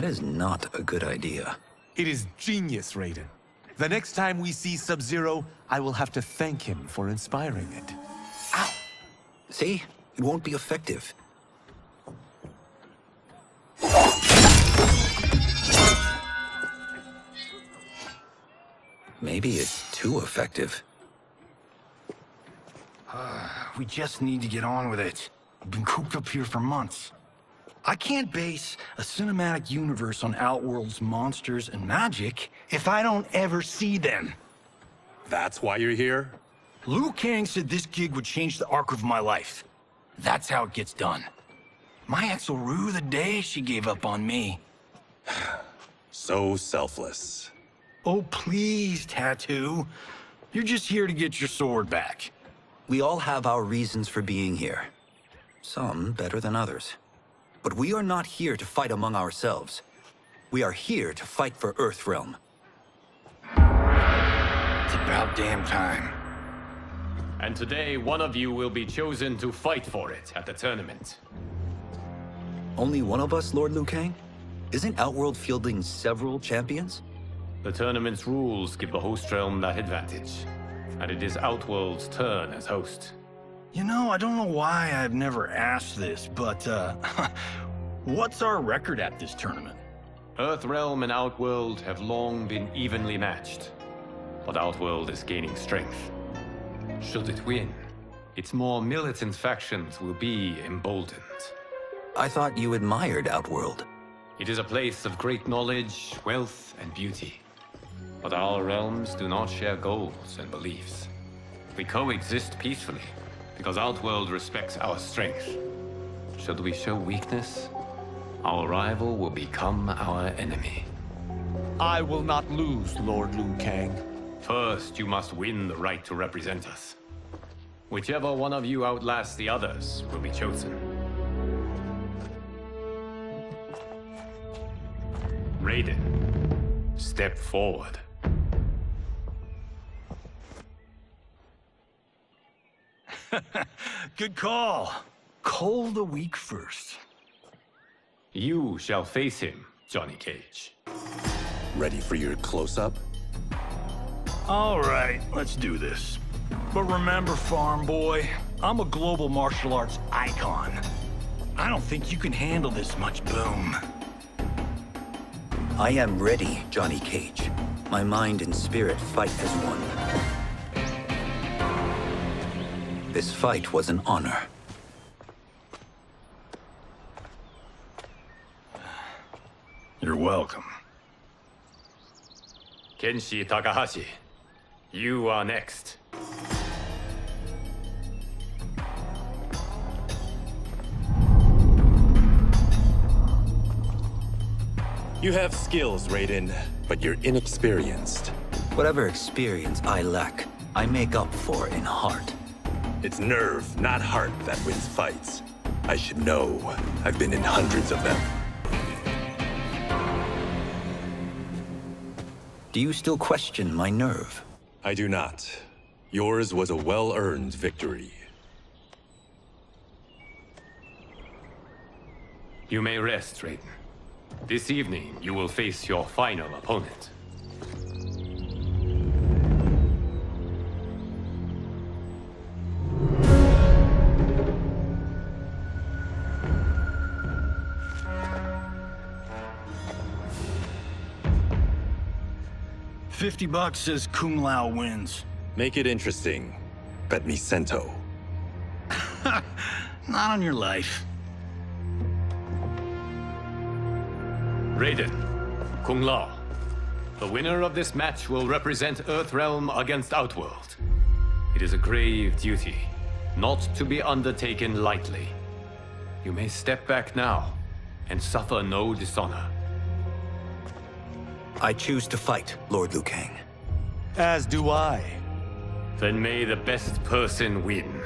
That is not a good idea. It is genius, Raiden. The next time we see Sub-Zero, I will have to thank him for inspiring it. Ow! See? It won't be effective. Maybe it's too effective. Ah, we just need to get on with it. We've been cooped up here for months. I can't base a cinematic universe on Outworld's monsters and magic if I don't ever see them. That's why you're here? Liu Kang said this gig would change the arc of my life. That's how it gets done. My ex will rue the day she gave up on me. So selfless. Oh, please, Tattoo. You're just here to get your sword back. We all have our reasons for being here. Some better than others. But we are not here to fight among ourselves. We are here to fight for Earthrealm. It's about damn time. And today, one of you will be chosen to fight for it at the tournament. Only one of us, Lord Liu Kang? Isn't Outworld fielding several champions? The tournament's rules give the host realm that advantage. And it is Outworld's turn as host. You know, I don't know why I've never asked this, but, uh, what's our record at this tournament? Earthrealm and Outworld have long been evenly matched. But Outworld is gaining strength. Should it win, its more militant factions will be emboldened. I thought you admired Outworld. It is a place of great knowledge, wealth, and beauty. But our realms do not share goals and beliefs. We coexist peacefully, because Outworld respects our strength. Should we show weakness, our rival will become our enemy. I will not lose, Lord Liu Kang. First, you must win the right to represent us. Whichever one of you outlasts the others will be chosen. Raiden, step forward. Good call. Call the weak first. You shall face him, Johnny Cage. Ready for your close-up? All right, let's do this. But remember, farm boy, I'm a global martial arts icon. I don't think you can handle this much boom. I am ready, Johnny Cage. My mind and spirit fight as one. This fight was an honor. You're welcome. Kenshi Takahashi, you are next. You have skills, Raiden, but you're inexperienced. Whatever experience I lack, I make up for in heart. It's nerve, not heart, that wins fights. I should know. I've been in hundreds of them. Do you still question my nerve? I do not. Yours was a well-earned victory. You may rest, Raiden. This evening, you will face your final opponent. Fifty bucks says Kung Lao wins. Make it interesting. Bet me Sento. Not on your life. Raiden, Kung Lao. The winner of this match will represent Earthrealm against Outworld. It is a grave duty, not to be undertaken lightly. You may step back now and suffer no dishonor. I choose to fight, Lord Liu Kang. As do I. Then may the best person win.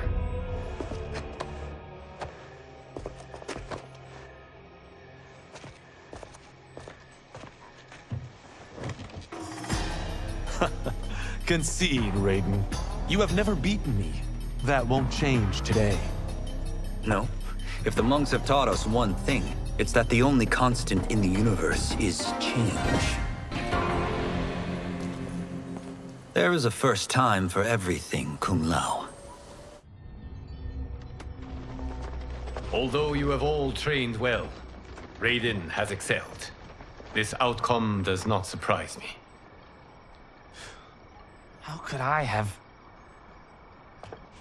Concede, Raiden. You have never beaten me. That won't change today. No. If the monks have taught us one thing, It's that the only constant in the universe is change. There is a first time for everything, Kung Lao. Although you have all trained well, Raiden has excelled. This outcome does not surprise me. How could I have...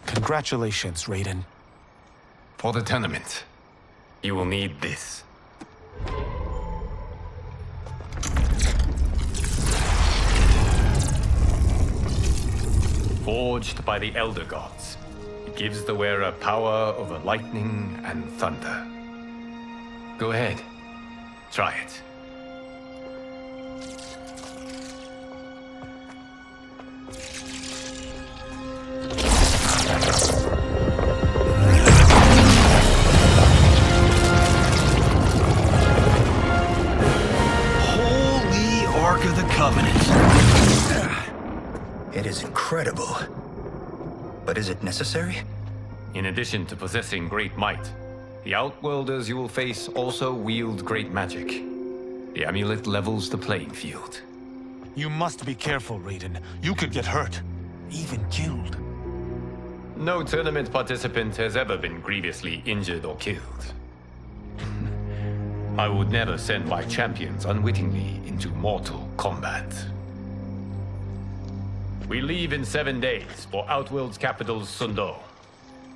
Congratulations, Raiden. For the tournament, you will need this. Forged by the Elder Gods, it gives the wearer power over lightning and thunder. Go ahead, try it. Necessary? In addition to possessing great might, the Outworlders you will face also wield great magic. The amulet levels the playing field. You must be careful, Raiden. You could get hurt. Even killed. No tournament participant has ever been grievously injured or killed. I would never send my champions unwittingly into mortal combat. We leave in seven days for Outworld's capital, Sun Do.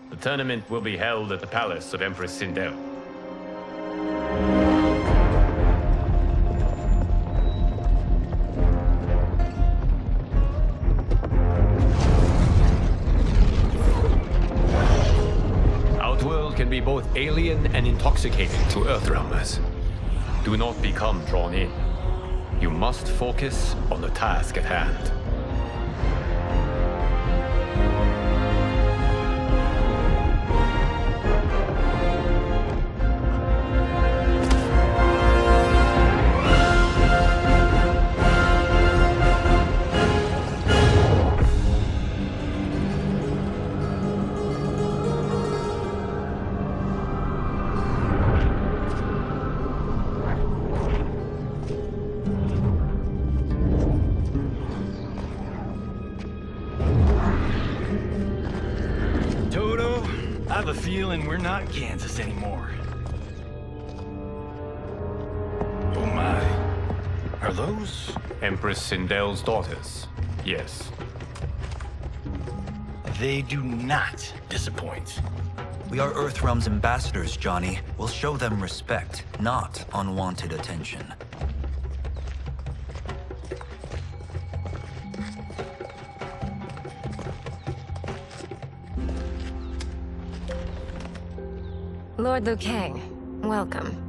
The tournament will be held at the palace of Empress Sindel. Outworld can be both alien and intoxicating to Earthrealmers. Do not become drawn in. You must focus on the task at hand. Sindel's daughters. Yes. They do not disappoint. We are Earthrealm's ambassadors, Johnny. We'll show them respect, not unwanted attention. Lord Liu Kang, welcome.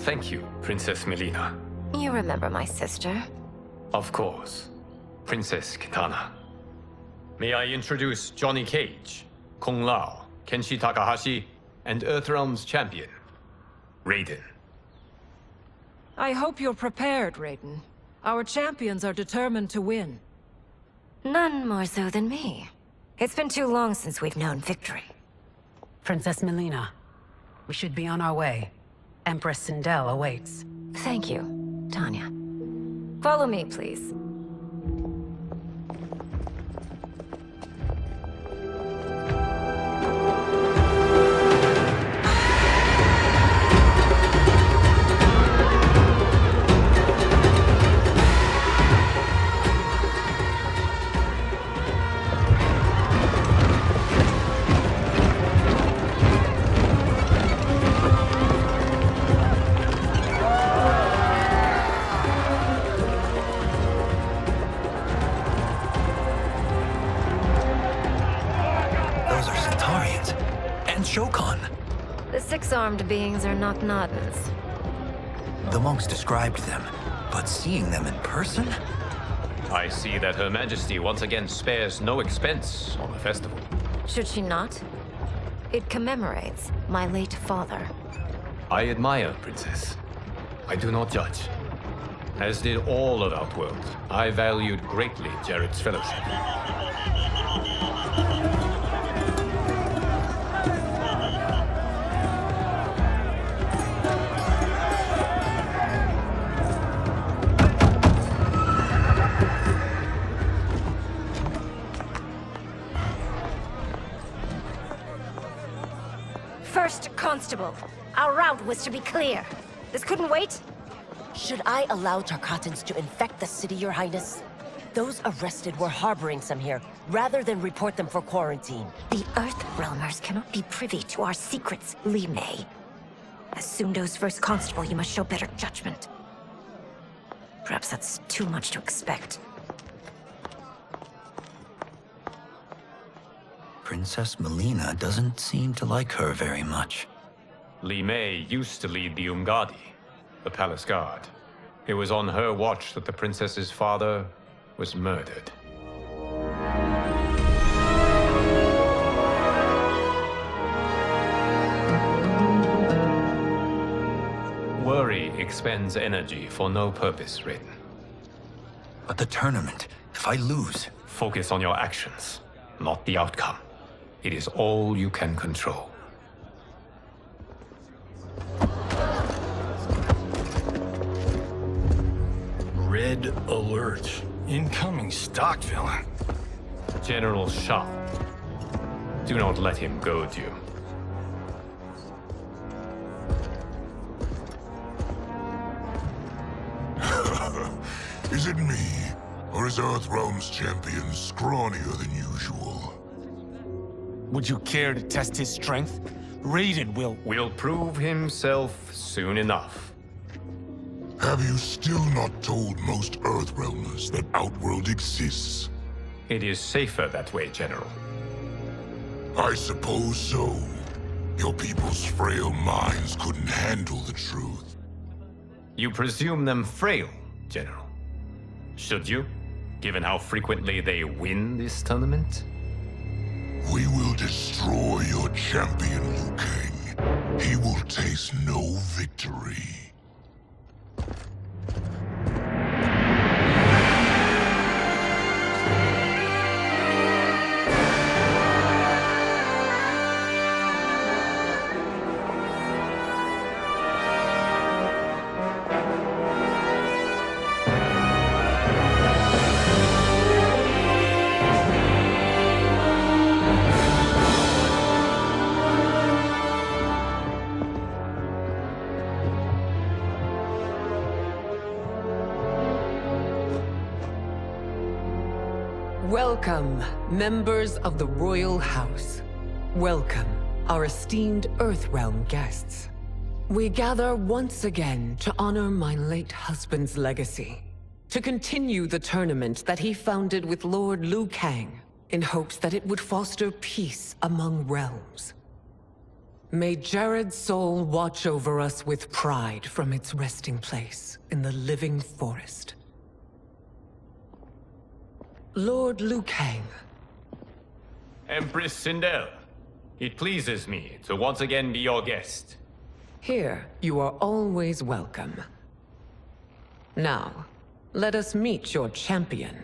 Thank you, Princess Mileena. You remember my sister? Of course. Princess Kitana. May I introduce Johnny Cage, Kung Lao, Kenshi Takahashi, and Earthrealm's champion, Raiden. I hope you're prepared, Raiden. Our champions are determined to win. None more so than me. It's been too long since we've known victory. Princess Mileena, we should be on our way. Empress Sindel awaits. Thank you, Tanya. Follow me, please. The six-armed beings are not Nodens. The monks described them, but seeing them in person? I see that Her Majesty once again spares no expense on the festival. Should she not? It commemorates my late father. I admire, Princess. I do not judge. As did all of Outworld, I valued greatly Jerrod's fellowship. Constable, our route was to be clear. This couldn't wait? Should I allow Tarkatans to infect the city, Your Highness? Those arrested were harboring some here, rather than report them for quarantine. The Earth Realmers cannot be privy to our secrets, Li Mei. As Sun Do's first constable, you must show better judgment. Perhaps that's too much to expect. Princess Mileena doesn't seem to like her very much. Li Mei used to lead the Umgadi, the palace guard. It was on her watch that the princess's father was murdered. Worry expends energy for no purpose, Raiden. But the tournament, if I lose, Focus on your actions, not the outcome. It is all you can control. Red alert. Incoming stock villain. General Shao. Do not let him goad you. Is it me? Or is Earthrealm's champion scrawnier than usual? Would you care to test his strength? Raiden will... Will prove himself soon enough. Have you still not told most Earthrealmers that Outworld exists? It is safer that way, General. I suppose so. Your people's frail minds couldn't handle the truth. You presume them frail, General. Should you, given how frequently they win this tournament? We will destroy your champion, Liu Kang. He will taste no victory. Welcome, members of the Royal House. Welcome, our esteemed Earthrealm guests. We gather once again to honor my late husband's legacy, to continue the tournament that he founded with Lord Liu Kang, in hopes that it would foster peace among realms. May Jerrod's soul watch over us with pride from its resting place in the living forest. Lord Liu Kang, Empress Sindel, it pleases me to once again be your guest. here you are always welcome. Now, let us meet your champion.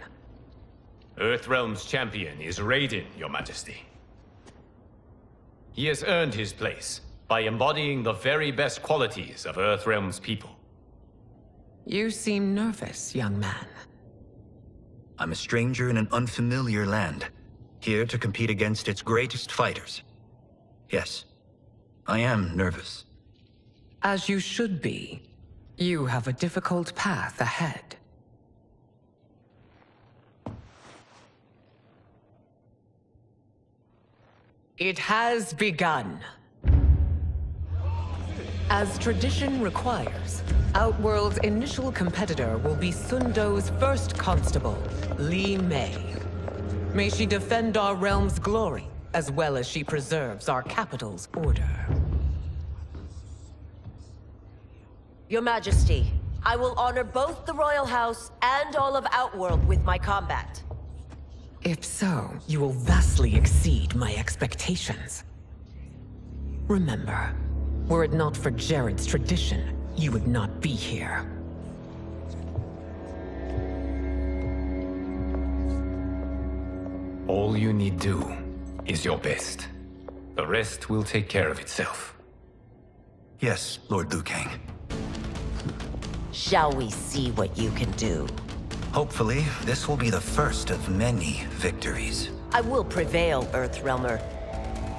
Earthrealm's champion is Raiden, your majesty. He has earned his place by embodying the very best qualities of Earthrealm's people. You seem nervous, young man. I'm a stranger in an unfamiliar land, here to compete against its greatest fighters. Yes, I am nervous. As you should be. You have a difficult path ahead. It has begun. As tradition requires, Outworld's initial competitor will be Sun Do's first constable, Li Mei. May she defend our realm's glory, as well as she preserves our capital's order. Your Majesty, I will honor both the Royal House and all of Outworld with my combat. If so, you will vastly exceed my expectations. Remember, were it not for Jerrod's tradition, you would not be here. All you need do is your best. The rest will take care of itself. Yes, Lord Liu Kang. Shall we see what you can do? Hopefully, this will be the first of many victories. I will prevail, Earthrealmer.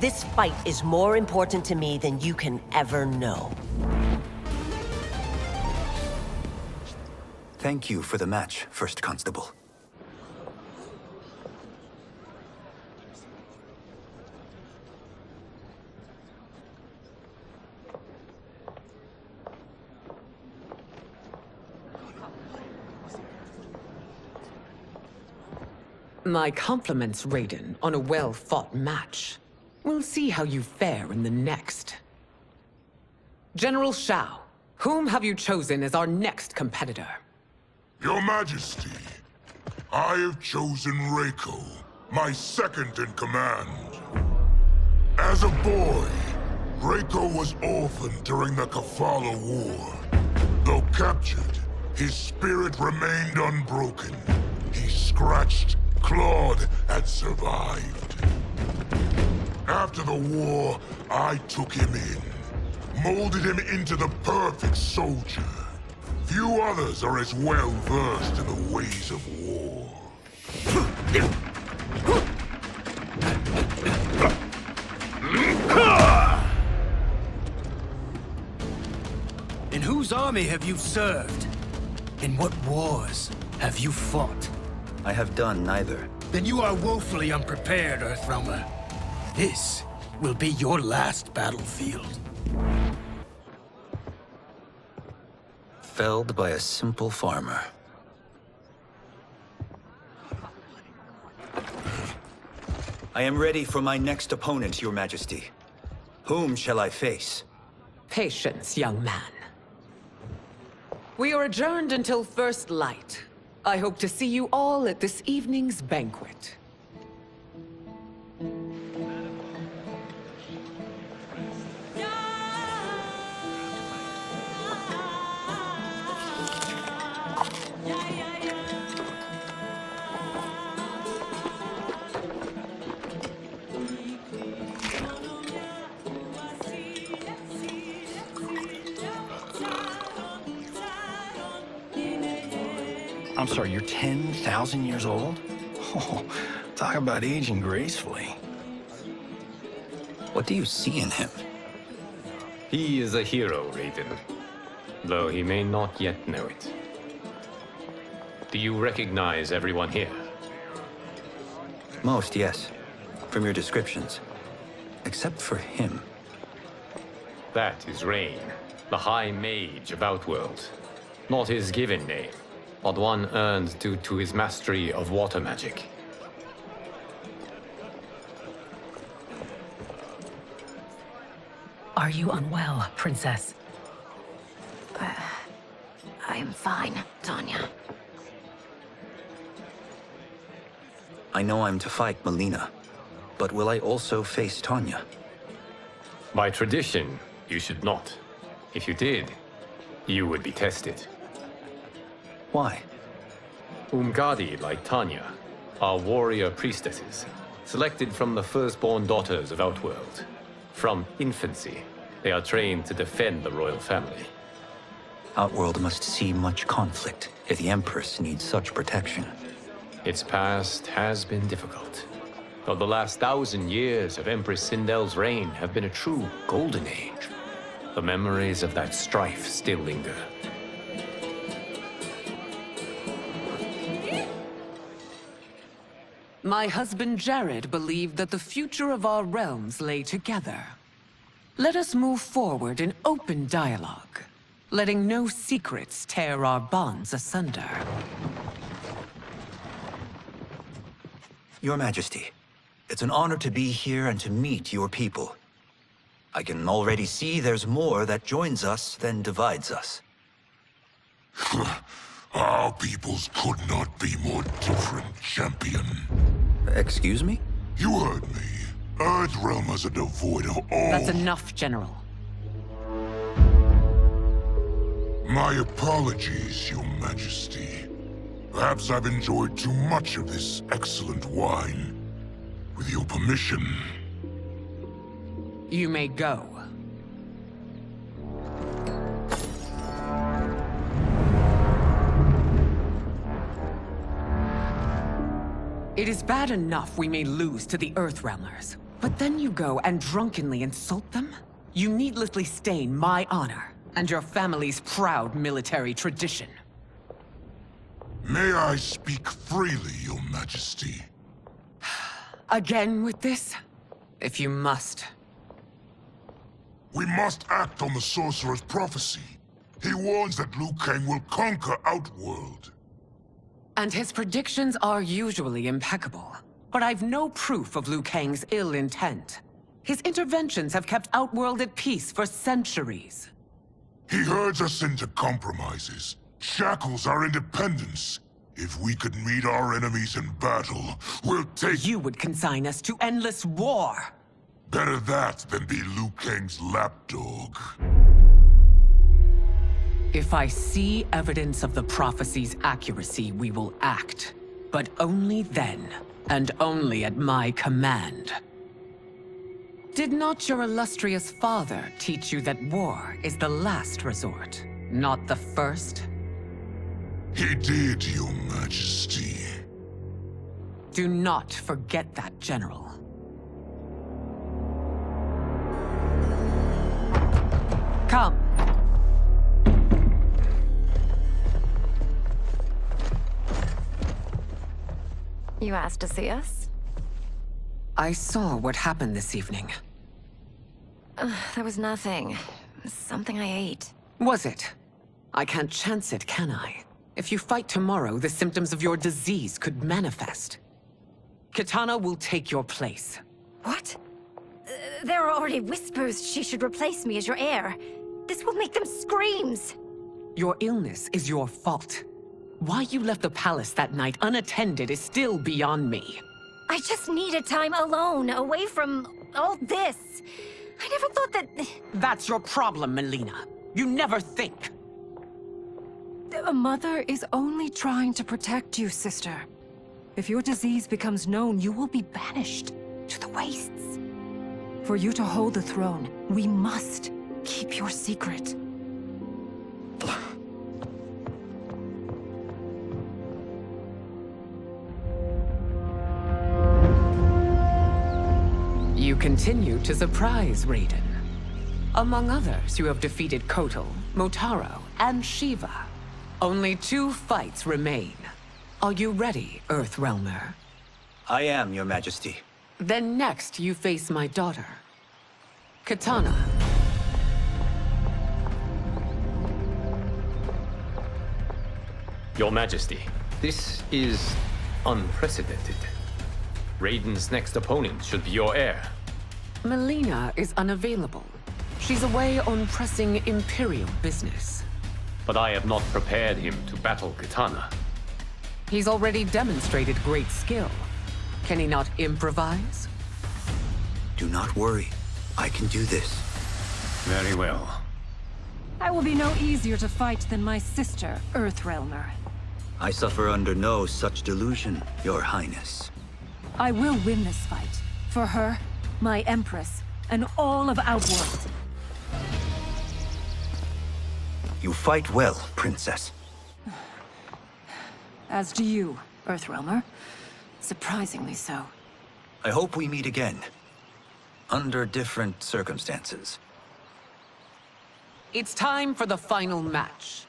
This fight is more important to me than you can ever know. Thank you for the match, First Constable. My compliments, Raiden, on a well-fought match. We'll see how you fare in the next. General Shao, whom have you chosen as our next competitor? Your Majesty, I have chosen Reiko, my second in command. As a boy, Reiko was orphaned during the Kafala War. Though captured, his spirit remained unbroken. He scratched, clawed, and survived. After the war, I took him in, molded him into the perfect soldier. Few others are as well versed in the ways of war. In whose army have you served? In what wars have you fought? I have done neither. Then you are woefully unprepared, Earthrealmer. This will be your last battlefield. Felled by a simple farmer. I am ready for my next opponent, your majesty. Whom shall I face? Patience, young man. We are adjourned until first light. I hope to see you all at this evening's banquet. Sorry, you're 10,000 years old? Oh, talk about aging gracefully. What do you see in him? He is a hero, Raiden. Though he may not yet know it. Do you recognize everyone here? Most, yes. From your descriptions. Except for him. That is Rain, the High Mage of Outworld. Not his given name, but one earned due to his mastery of water magic. Are you unwell, Princess? I am fine, Tanya. I know I'm to fight Mileena, but will I also face Tanya? By tradition, you should not. If you did, you would be tested. Why? Umgadi, like Tanya, are warrior priestesses, selected from the firstborn daughters of Outworld. From infancy, they are trained to defend the royal family. Outworld must see much conflict if the Empress needs such protection. Its past has been difficult. Though the last thousand years of Empress Sindel's reign have been a true golden age, the memories of that strife still linger. My husband Jerrod believed that the future of our realms lay together. Let us move forward in open dialogue, letting no secrets tear our bonds asunder. Your Majesty, it's an honor to be here and to meet your people. I can already see there's more that joins us than divides us. Our peoples could not be more different, champion. Excuse me? You heard me. Earthrealmers are devoid of all... That's enough, General. My apologies, your majesty. Perhaps I've enjoyed too much of this excellent wine. With your permission... You may go. It is bad enough we may lose to the Earthrealmers. But then you go and drunkenly insult them? You needlessly stain my honor and your family's proud military tradition. May I speak freely, your majesty? Again with this? If you must. We must act on the Sorcerer's prophecy. He warns that Liu Kang will conquer Outworld. And his predictions are usually impeccable. But I've no proof of Liu Kang's ill intent. His interventions have kept Outworld at peace for centuries. He herds us into compromises, shackles our independence. If we could meet our enemies in battle, we'll take- You would consign us to endless war! Better that than be Liu Kang's lapdog. If I see evidence of the prophecy's accuracy, we will act. But only then, and only at my command. Did not your illustrious father teach you that war is the last resort, not the first? He did, your majesty. Do not forget that, General. Come. You asked to see us? I saw what happened this evening. Uh, there was nothing. Something I ate. Was it? I can't chance it, can I? If you fight tomorrow, the symptoms of your disease could manifest. Kitana will take your place. What? Uh, there are already whispers she should replace me as your heir. This will make them screams! Your illness is your fault. Why you left the palace that night unattended is still beyond me. I just needed time alone, away from all this. I never thought that... That's your problem, Mileena. You never think. A mother is only trying to protect you, sister. If your disease becomes known, you will be banished to the wastes. For you to hold the throne, we must keep your secret. You continue to surprise Raiden. Among others, you have defeated Kotal, Motaro, and Shiva. Only two fights remain. Are you ready, Earthrealmer? I am, your majesty. Then next, you face my daughter. Kitana. Your Majesty, this is unprecedented. Raiden's next opponent should be your heir. Mileena is unavailable. She's away on pressing Imperial business. But I have not prepared him to battle Kitana. He's already demonstrated great skill. Can he not improvise? Do not worry. I can do this. Very well. I will be no easier to fight than my sister, Earthrealmer. I suffer under no such delusion, your highness. I will win this fight. For her, my Empress, and all of Outworld. You fight well, princess. As do you, Earthrealmer. Surprisingly so. I hope we meet again. Under different circumstances. It's time for the final match.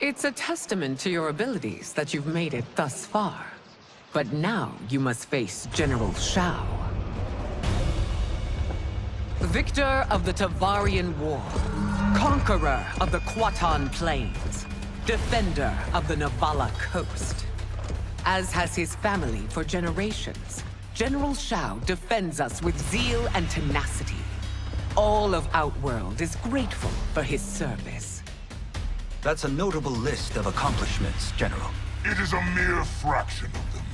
It's a testament to your abilities that you've made it thus far. But now you must face General Shao. Victor of the Tavarian War. Conqueror of the Quatan Plains. Defender of the Navala Coast. As has his family for generations, General Shao defends us with zeal and tenacity. All of Outworld is grateful for his service. That's a notable list of accomplishments, General. It is a mere fraction of them.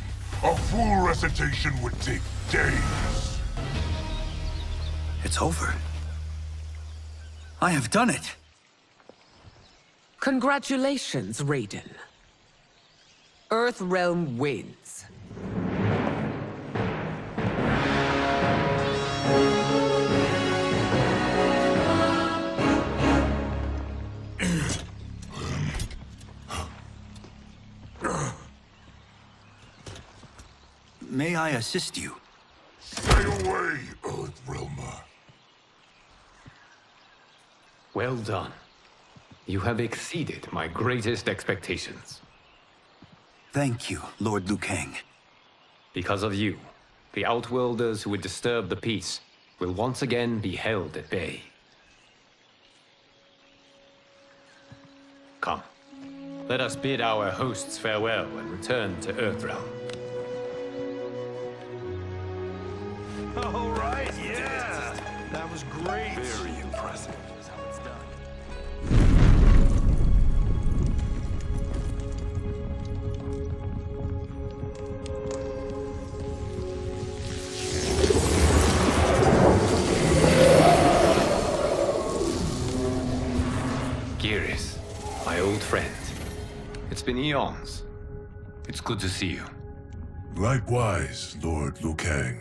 A full recitation would take days. It's over. I have done it. Congratulations, Raiden. Earthrealm wins. May I assist you? Well done. You have exceeded my greatest expectations. Thank you, Lord Liu Kang. Because of you, the Outworlders who would disturb the peace will once again be held at bay. Come, let us bid our hosts farewell and return to Earthrealm. All right, yeah. That was great. Very impressive. It's been eons. It's good to see you. Likewise, Lord Liu Kang.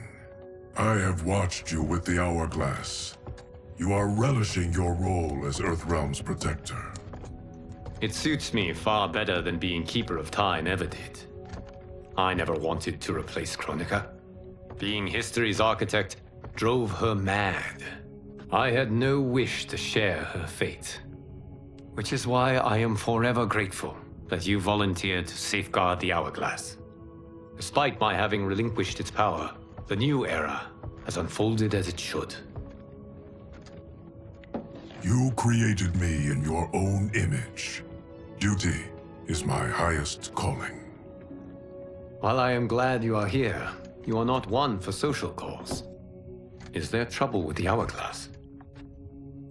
I have watched you with the Hourglass. You are relishing your role as Earthrealm's protector. It suits me far better than being Keeper of Time ever did. I never wanted to replace Kronika. Being history's architect drove her mad. I had no wish to share her fate. Which is why I am forever grateful that you volunteered to safeguard the Hourglass. Despite my having relinquished its power, the new era has unfolded as it should. You created me in your own image. Duty is my highest calling. While I am glad you are here, you are not one for social calls. Is there trouble with the Hourglass?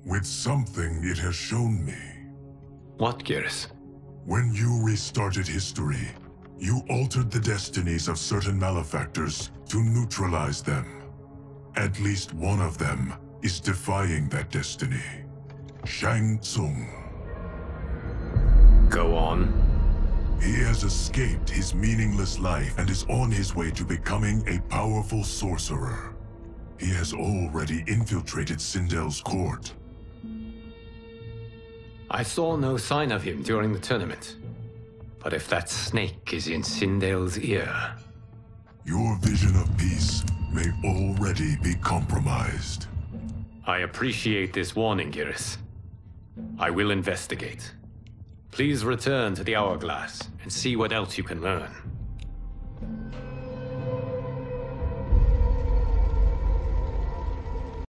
With something it has shown me. What, Geras? When you restarted history, you altered the destinies of certain malefactors to neutralize them. At least one of them is defying that destiny. Shang Tsung. Go on. He has escaped his meaningless life and is on his way to becoming a powerful sorcerer. He has already infiltrated Sindel's court. I saw no sign of him during the tournament. But if that snake is in Sindel's ear... Your vision of peace may already be compromised. I appreciate this warning, Geras. I will investigate. Please return to the Hourglass and see what else you can learn.